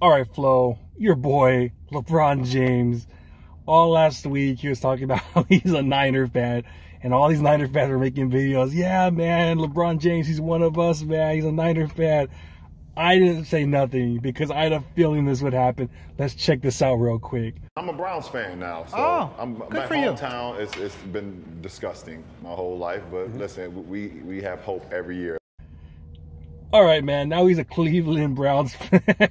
All right, Flo, your boy, LeBron James. All last week, he was talking about how he's a Niner fan. And all these Niner fans are making videos. Yeah, man, LeBron James, he's one of us, man. He's a Niner fan. I didn't say nothing because I had a feeling this would happen. Let's check this out real quick. I'm a Browns fan now, so Oh, I'm, good my for You. It's, it's been disgusting my whole life, but Mm-hmm. listen, we we have hope every year. All right, man. Now he's a Cleveland Browns fan.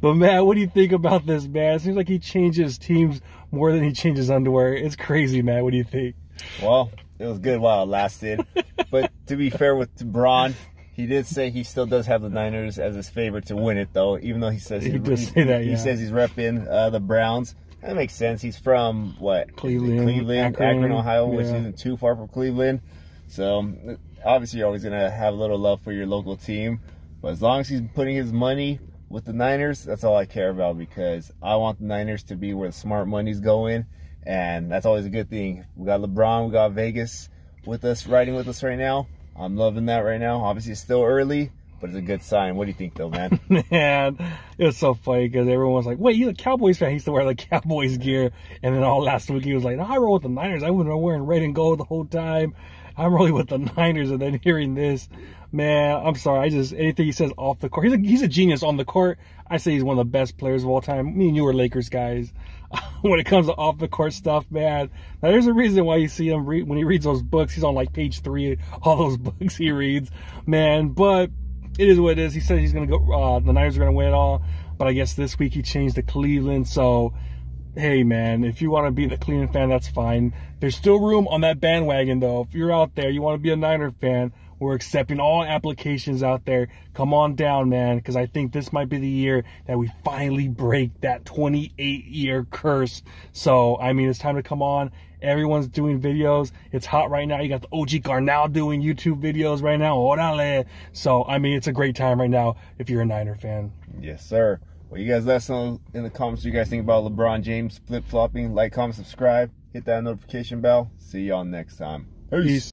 but man, what do you think about this, man? It seems like he changes teams more than he changes underwear. It's crazy, man. What do you think? Well, it was good while it lasted. but to be fair with Bron, he did say he still does have the Niners as his favorite to win it, though. Even though he says He does say that, yeah. he says he's repping uh, the Browns. That makes sense. He's from what Cleveland, Cleveland, Akron, Akron, Ohio, which isn't too far from Cleveland. So obviously, you're always gonna have a little love for your local team. But as long as he's putting his money with the Niners, that's all I care about because I want the Niners to be where the smart money's going, and that's always a good thing. We got LeBron, we got Vegas with us, riding with us right now. I'm loving that right now. Obviously, it's still early, but it's a good sign. What do you think, though, man? Man, it was so funny because everyone was like, wait, you're a Cowboys fan. He used to wear the Cowboys gear. And then all last week he was like, no, I roll with the Niners. I wouldn't wearing red and gold the whole time. I'm rolling with the Niners. And then hearing this, man, I'm sorry. I just, anything he says off the court, he's a, he's a genius on the court. I say he's one of the best players of all time. Me and you are Lakers guys. when it comes to off the court stuff, man. Now there's a reason why you see him read, when he reads those books, he's on like page three, all those books he reads, man. But it is what it is. He said he's gonna go. Uh, the Niners are gonna win it all, but I guess this week he changed to Cleveland. So, hey man, if you want to be the Cleveland fan, that's fine. There's still room on that bandwagon though. If you're out there, you want to be a Niner fan. We're accepting all applications out there. Come on down, man, because I think this might be the year that we finally break that 28 year curse. So, I mean, it's time to come on. Everyone's doing videos. It's hot right now. You got the OG Garnal doing YouTube videos right now. Orale. So, I mean, it's a great time right now if you're a Niner fan. Yes, sir. Well, you guys let us know in the comments what you guys think about LeBron James flip flopping. Like, comment, subscribe, hit that notification bell. See y'all next time. Peace.